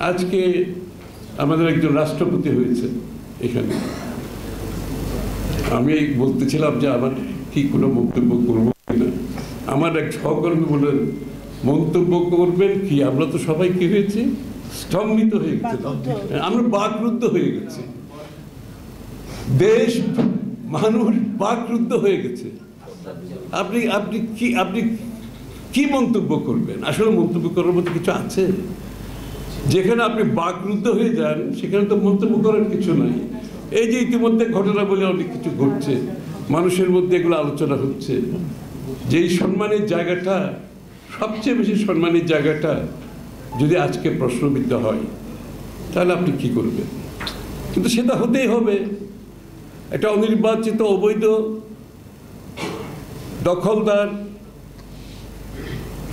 আজকে আমাদের একজন রাষ্ট্রপতি হয়েছে এখানে। আমি বলতেছিলাম যে আমার কি কোনো মন্তব্য করব কিনা। আমার এক সহকর্মী বলেন মন্তব্য করবেন কি? আমরা তো সবাই কি হয়েছি? স্তম্ভিত হয়ে গেছে। আমরা বাকরুদ্ধ হয়ে গেছি। দেশ মানুষ বাকরুদ্ধ হয়ে গেছে। আপনি আপনি কি আপনি কি মন্তব্য করবেন? আসলে মন্তব্য করার মতো কিছু আছে? যেখানে আপনি বাকরুদ্ধ হয়ে যান, সেখানে তো মন্তব্য করার কিছু নাই। এই যে ইতিমধ্যে ঘটনা বলে অনেক কিছু ঘটছে, মানুষের মধ্যে এগুলো আলোচনা হচ্ছে। যেই সম্মানের জায়গাটা, সবচেয়ে বেশি সম্মানের জায়গাটা যদি আজকে প্রশ্নবিদ্ধ হয়, তাহলে আপনি কি করবেন? কিন্তু সেটা হতেই হবে। একটা অনির্বাচিত, অবৈধ, দখলদার,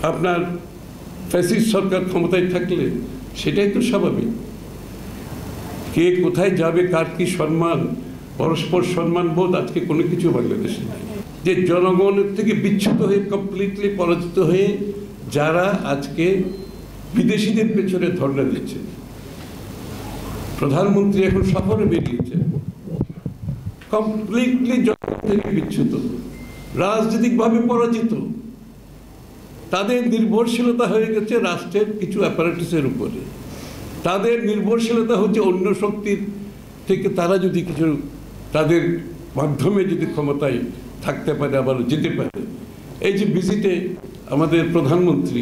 আপনার ফ্যাসিস্ট সরকার ক্ষমতায় থাকলে সেটাই তো স্বাভাবিক। কে কোথায় যাবে, কার কি সম্মান, পরস্পর সম্মান বোধ আজকে কোনো কিছু বাংলাদেশে নাই। যে জনগণের থেকে বিচ্ছুত হয়ে কমপ্লিটলি পরাজিত হয়ে যারা আজকে বিদেশিদের পেছনে ধর্ণা দিচ্ছে। প্রধানমন্ত্রী এখন সফরে বেরিয়েছে কমপ্লিটলি জনগণ থেকে বিচ্ছুত রাজনৈতিকভাবে পরাজিত। তাদের নির্ভরশীলতা হয়ে গেছে রাষ্ট্রের কিছু অ্যাপারেটিসের উপরে। তাদের নির্ভরশীলতা হচ্ছে অন্য শক্তির থেকে তারা যদি কিছু তাদের মাধ্যমে যদি ক্ষমতায় থাকতে পারে আবার যেতে পারে। এই যে ভিজিটে আমাদের প্রধানমন্ত্রী,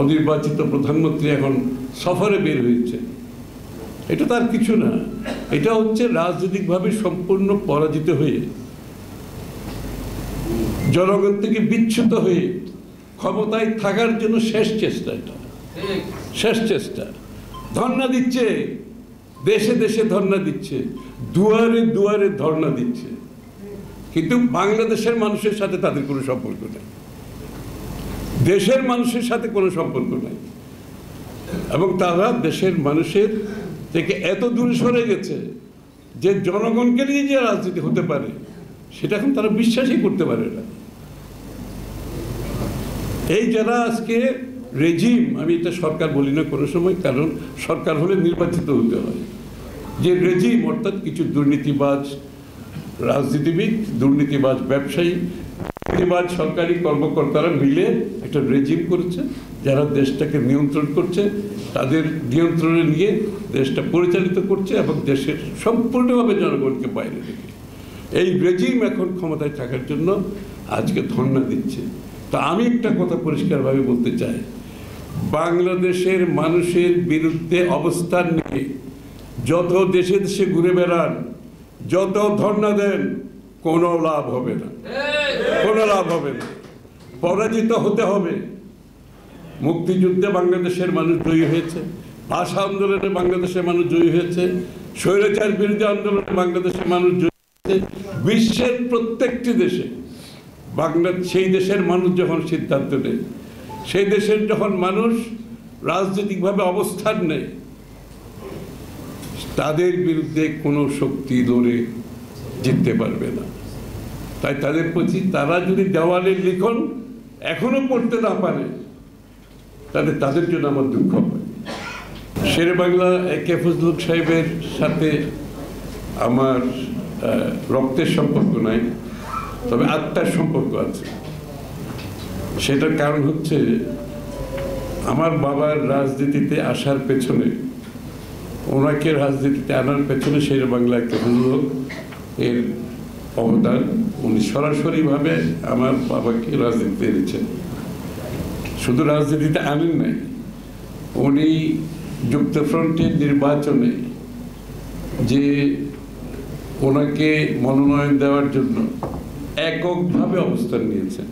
অনির্বাচিত প্রধানমন্ত্রী এখন সফরে বের হয়েছে। এটা তার কিছু না। এটা হচ্ছে রাজনৈতিকভাবে সম্পূর্ণ পরাজিত হয়ে, জনগণ থেকে বিচ্ছুত হয়ে ক্ষমতায় থাকার জন্য শেষ চেষ্টা এটা। শেষ চেষ্টা। ধর্ণা দিচ্ছে। দেশে দেশে ধর্ণা দিচ্ছে। দুয়ারে দুয়ারে ধর্ণা দিচ্ছে। কিন্তু বাংলাদেশের মানুষের সাথে তাদের কোনো সম্পর্ক নেই। দেশের মানুষের সাথে কোনো সম্পর্ক নেই। এবং তারা দেশের মানুষের থেকে এত দূরে সরে গেছে যে জনগণকে নিয়ে যে রাজনীতি হতে পারে, সেটা এখন তারা বিশ্বাসই করতে পারে না। এই যারা আজকে রেজিম আমি এটা সরকার বলি না কোনো সময়, কারণ সরকার হলে নির্বাচিত হতে হয়। যে রেজিম অর্থাৎ কিছু দুর্নীতিবাজ, রাজনীতিবিদ, দুর্নীতিবাজ ব্যবসায়ী, দুর্নীতিবাজ সরকারি কর্মকর্তারা মিলে একটা রেজিম করেছে, যারা দেশটাকে নিয়ন্ত্রণ করছে, তাদের নিয়ন্ত্রণে নিয়ে দেশটা পরিচালিত করছে এবং দেশের সম্পূর্ণভাবে জনগণকে বাইরে রেখে। এই রেজিম এখন ক্ষমতায় থাকার জন্য আজকে ধর্ণা দিচ্ছে। তো আমি একটা কথা পরিষ্কারভাবে বলতে চাই। বাংলাদেশের মানুষের বিরুদ্ধে অবস্থান নিয়ে যত দেশে দেশে ঘুরে বেড়ান, যত ধর্ণা দেন, কোনো লাভ হবে না। কোনো লাভ হবে না। পরাজিত হতে হবে। মুক্তিযুদ্ধে বাংলাদেশের মানুষ জয়ী হয়েছে, ভাষা আন্দোলনে বাংলাদেশের মানুষ জয়ী হয়েছে, স্বৈরাচার বিরোধী আন্দোলনে বাংলাদেশের মানুষ জয়ী হয়েছে। বিশ্বের প্রত্যেকটি দেশে বাংলা সেই দেশের মানুষ যখন সিদ্ধান্ত নেয়, সেই দেশের যখন মানুষ রাজনৈতিকভাবে অবস্থান নেয়, তাদের বিরুদ্ধে কোনো শক্তি লড়ে জিততে পারবে না। তাই তাদের প্রতি তারা যদি দেওয়ালের লিখন এখনও পড়তে না পারে, তাহলে তাদের জন্য আমার দুঃখ হয়। শের বাংলা কে ফজলুল সাহেবের সাথে আমার রক্তের সম্পর্ক নাই। তবে আত্মার সম্পর্ক আছে। সেটার কারণ হচ্ছে আমার বাবার রাজনীতিতে আসার পেছনে, ওনাকে রাজনীতিতে আনার পেছনে শের বাংলা একটা হুজুর এর অবদান, উনি সরাসরিভাবে আমার বাবাকে রাজনীতিতে এনেছেন। শুধু রাজনীতিতে আনেন নাই, উনি যুক্তফ্রন্টের নির্বাচনে যে ওনাকে মনোনয়ন দেওয়ার জন্য এককভাবে অবস্থান নিয়েছেন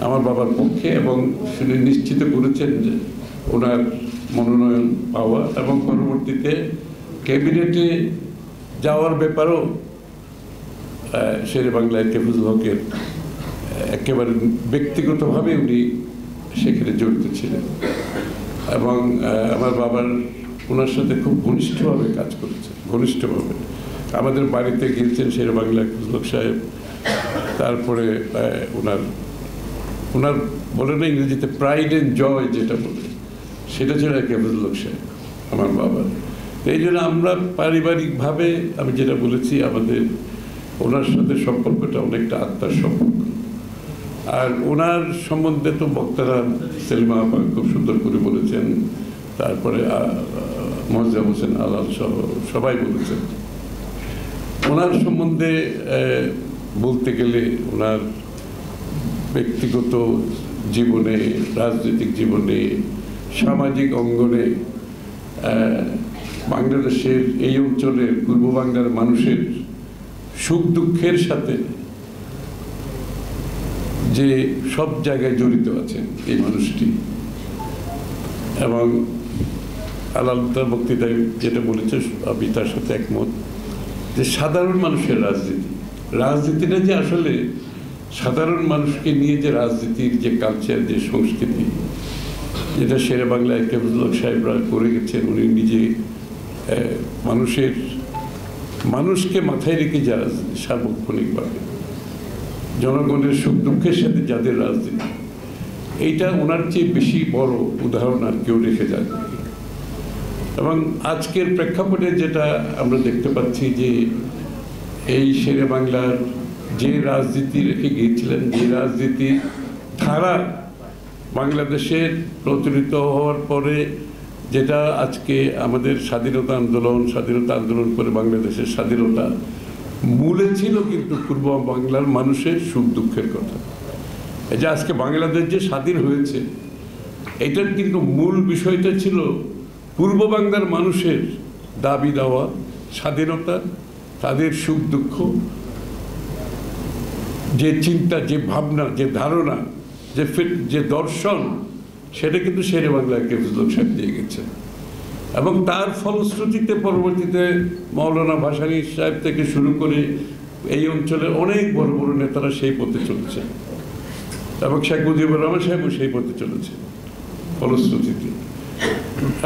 আমার বাবার পক্ষে এবং শুনে নিশ্চিত করেছেন যে ওনার মনোনয়ন পাওয়া এবং পরবর্তীতে ক্যাবিনেটে যাওয়ার ব্যাপারেও শেরে বাংলায় কেফুজুল হকের একেবারে ব্যক্তিগতভাবে উনি সেখানে জড়িত ছিলেন। এবং আমার বাবার ওনার সাথে খুব ঘনিষ্ঠভাবে কাজ করেছে ঘনিষ্ঠভাবে। আমাদের বাড়িতে গিয়েছেন শেরে বাংলা কেফুজুল হক সাহেব। তারপরে ওনার ওনার বলে না ইংরেজিতে প্রাইড এন্ড জয় যেটা বলে, সেটা ছিল কেবল সাহেব, আমার বাবার এই জন্য আমরা পারিবারিকভাবে, আমি যেটা বলেছি, আমাদের ওনার সাথে সম্পর্কটা অনেকটা আত্মার সম্পর্ক। আর ওনার সম্বন্ধে তো বক্তারা সেলিমা আপা খুব সুন্দর করে বলেছেন, তারপরে মজা হোসেন আলাল সহ সবাই বলেছেন। ওনার সম্বন্ধে বলতে গেলে ওনার ব্যক্তিগত জীবনে, রাজনৈতিক জীবনে, সামাজিক অঙ্গনে বাংলাদেশের এই অঞ্চলের, পূর্ব বাংলার মানুষের সুখ দুঃখের সাথে যে সব জায়গায় জড়িত আছেন এই মানুষটি। এবং আলাল বক্তৃতায় যেটা বলেছে, আমি তার সাথে একমত যে সাধারণ মানুষের রাজনীতি রাজনীতিটা যে আসলে সাধারণ মানুষকে নিয়ে যে রাজনীতির যে কালচার যে সংস্কৃতি, যেটা শেরে বাংলায় কেবুল্লাহ সাহেবরা করে গেছেন, উনি নিজে মানুষের, মানুষকে মাথায় রেখে যা রাজনীতি, সার্বক্ষণিকভাবে। জনগণের সুখ দুঃখের সাথে যাদের রাজনীতি, এইটা ওনার চেয়ে বেশি বড় উদাহরণ আর কেউ রেখে যায় এবং আজকের প্রেক্ষাপটে যেটা আমরা দেখতে পাচ্ছি যে এই শেরে বাংলার যে রাজনীতি রেখে গিয়েছিলেন, যে রাজনীতির ধারা বাংলাদেশের প্রচলিত হওয়ার পরে যেটা আজকে আমাদের স্বাধীনতা আন্দোলন স্বাধীনতা আন্দোলন করে বাংলাদেশের স্বাধীনতা, মূলে ছিল কিন্তু পূর্ব বাংলার মানুষের সুখ দুঃখের কথা। এই যে আজকে বাংলাদেশ যে স্বাধীন হয়েছে, এটার কিন্তু মূল বিষয়টা ছিল পূর্ব বাংলার মানুষের দাবি দেওয়া, স্বাধীনতা তাদের সুখ দুঃখ, যে চিন্তা, যে ভাবনা, যে ধারণা, যে ফিট- যে দর্শন, সেটা কিন্তু শেরে বাংলাকে ফজলুল সাহেব দিয়ে গেছে। এবং তার ফলশ্রুতিতে, পরবর্তীতে মৌলানা ভাসানী সাহেব থেকে শুরু করে এই অঞ্চলের অনেক বড় বড় নেতারা সেই পথে চলেছে। এবং শেখ মুজিবুর রহমান সাহেবও সেই পথে চলেছে, ফলশ্রুতিতে।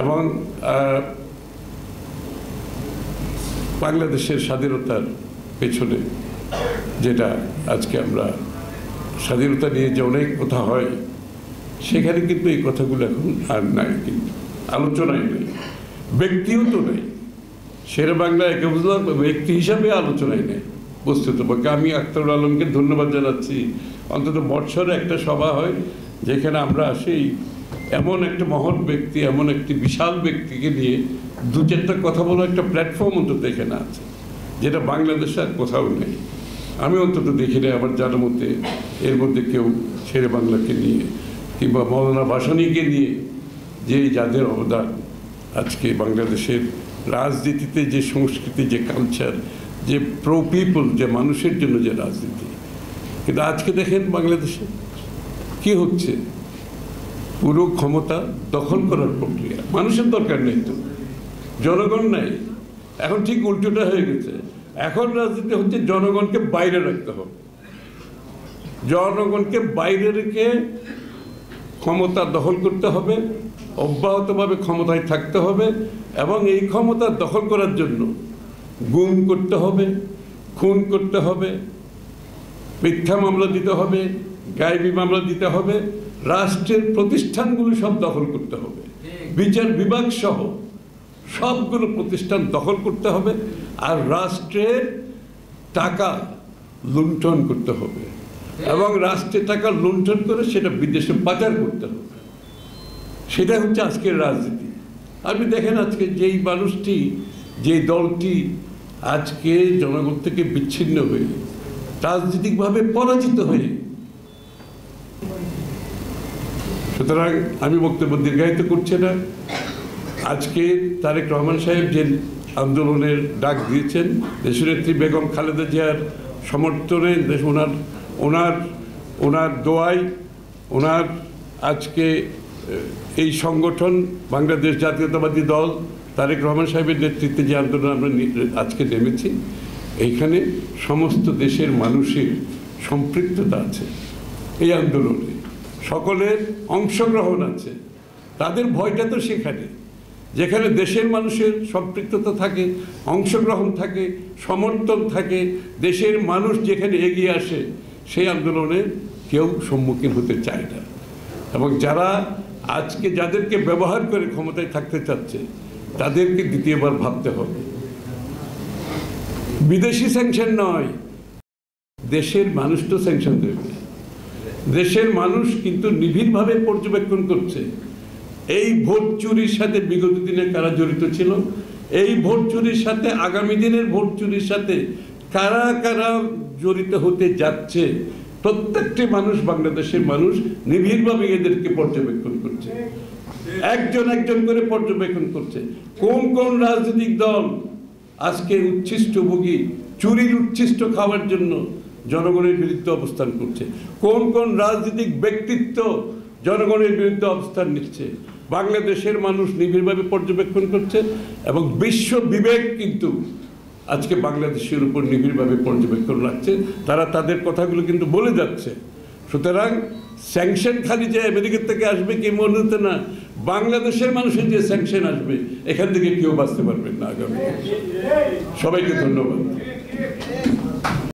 এবং বাংলাদেশের স্বাধীনতার পেছনে যেটা আজকে আমরা স্বাধীনতা নিয়ে যে অনেক কথা হয়, সেখানে কিন্তু এই কথাগুলো এখন আর নাই কিন্তু আলোচনায় নেই, ব্যক্তিও তো নেই। শের বাংলা একে বুঝলাম ব্যক্তি হিসাবে আলোচনায় নেই, বস্তুত পক্ষে। আমি আখতারুল আলমকে ধন্যবাদ জানাচ্ছি। অন্তত বৎসরে একটা সভা হয়, যেখানে আমরা আসি এমন একটা মহৎ ব্যক্তি, এমন একটি বিশাল ব্যক্তিকে নিয়ে দু চারটা কথা বলার একটা প্ল্যাটফর্ম অন্তত এখানে আছে, যেটা বাংলাদেশে আর কোথাও নেই। আমি অন্তত দেখি না আমার জানার মধ্যে এর মধ্যে কেউ শেরে বাংলাকে নিয়ে, কিংবা মৌলানা ভাসানীকে নিয়ে যে যাদের অবদান আজকে বাংলাদেশের রাজনীতিতে যে সংস্কৃতি, যে কালচার যে প্রো পিপল যে মানুষের জন্য যে রাজনীতি। কিন্তু আজকে দেখেন বাংলাদেশে কি হচ্ছে? পুরো ক্ষমতা দখল করার প্রক্রিয়া। মানুষের দরকার নেই তো। জনগণ নাই। এখন ঠিক উল্টোটা হয়ে গেছে। এখন রাজনীতি হচ্ছে জনগণকে বাইরে রাখতে হবে। জনগণকে বাইরে রেখে ক্ষমতা দখল করতে হবে, অব্যাহতভাবে ক্ষমতায় থাকতে হবে এবং এই ক্ষমতা দখল করার জন্য গুম করতে হবে, খুন করতে হবে, মিথ্যা মামলা দিতে হবে গায়েবী মামলা দিতে হবে, রাষ্ট্রের প্রতিষ্ঠানগুলো সব দখল করতে হবে। বিচার বিভাগ সহ সবগুলো প্রতিষ্ঠান দখল করতে হবে আর রাষ্ট্রের টাকা লুণ্ঠন করতে হবে। এবং রাষ্ট্রের টাকা লুণ্ঠন করে সেটা বিদেশে পাচার করতে হবে। সেটা হচ্ছে আজকের রাজনীতি। আপনি দেখেন আজকে যেই মানুষটি যে দলটি আজকে জনগণ থেকে বিচ্ছিন্ন হয়ে, রাজনৈতিকভাবে পরাজিত হয়ে। সুতরাং আমি বক্তব্য দীর্ঘায়িত করছি না। আজকে তারেক রহমান সাহেব যে আন্দোলনের ডাক দিয়েছেন, দেশনেত্রী বেগম খালেদা জিয়ার সমর্থনে দেশ ওনার ওনার ওনার দোয়াই ওনার আজকে এই সংগঠন, বাংলাদেশ জাতীয়তাবাদী দল, তারেক রহমান সাহেবের নেতৃত্বে যে আন্দোলন আমরা আজকে নেমেছি, এইখানে সমস্ত দেশের মানুষের সম্পৃক্ততা আছে এই আন্দোলনে। সকলের অংশগ্রহণ আছে। তাদের ভয়টা তো সেখানে। যেখানে দেশের মানুষের সম্পৃক্ততা থাকে, অংশগ্রহণ থাকে, সমর্থন থাকে, দেশের মানুষ যেখানে এগিয়ে আসে, সেই আন্দোলনে কেউ সম্মুখীন হতে চায় না। এবং যারা আজকে যাদেরকে ব্যবহার করে ক্ষমতায় থাকতে চাচ্ছে, তাদেরকে দ্বিতীয়বার ভাবতে হবে। বিদেশি স্যাংশন নয়, দেশের মানুষ তো স্যাংশন দেবে। দেশের মানুষ কিন্তু নিবিড়ভাবে পর্যবেক্ষণ করছে এই ভোট চুরির সাথে বিগত দিনে কারা জড়িত ছিল? এই ভোট চুরির সাথে আগামী দিনের ভোট চুরির সাথে কারা কারা জড়িত হতে যাচ্ছে? প্রত্যেকটি মানুষ বাংলাদেশের মানুষ নিবিড়ভাবে এদেরকে পর্যবেক্ষণ করছে। একজন একজন করে পর্যবেক্ষণ করছে। কোন কোন রাজনৈতিক দল আজকে উচ্ছিষ্ট ভোগী, চুরির উচ্ছিষ্ট খাওয়ার জন্য জনগণের বিরুদ্ধে অবস্থান করছে? কোন কোন রাজনৈতিক ব্যক্তিত্ব জনগণের বিরুদ্ধে অবস্থান নিচ্ছে? বাংলাদেশের মানুষ নিবিড়ভাবে পর্যবেক্ষণ করছে এবং বিশ্ব বিবেক কিন্তু আজকে বাংলাদেশের উপর নিবিড়ভাবে পর্যবেক্ষণ রাখছে। তারা তাদের কথাগুলো কিন্তু বলে যাচ্ছে। সুতরাং স্যাংশন খালি যে আমেরিকার থেকে আসবে কি মনে হতে না, বাংলাদেশের মানুষের যে স্যাংশন আসবে, এখান থেকে কেউ বাঁচতে পারবেন না আগামী সবাইকে ধন্যবাদ।